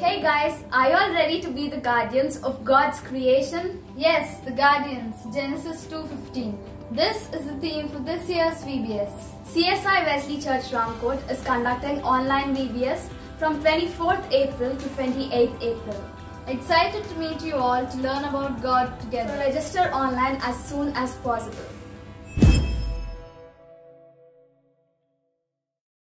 Hey guys, are you all ready to be the guardians of God's creation? Yes, the Guardians, Genesis 2.15. This is the theme for this year's VBS. CSI Wesley Church Ramkote is conducting online VBS from 24th April to 28th April. Excited to meet you all to learn about God So together. register online as soon as possible.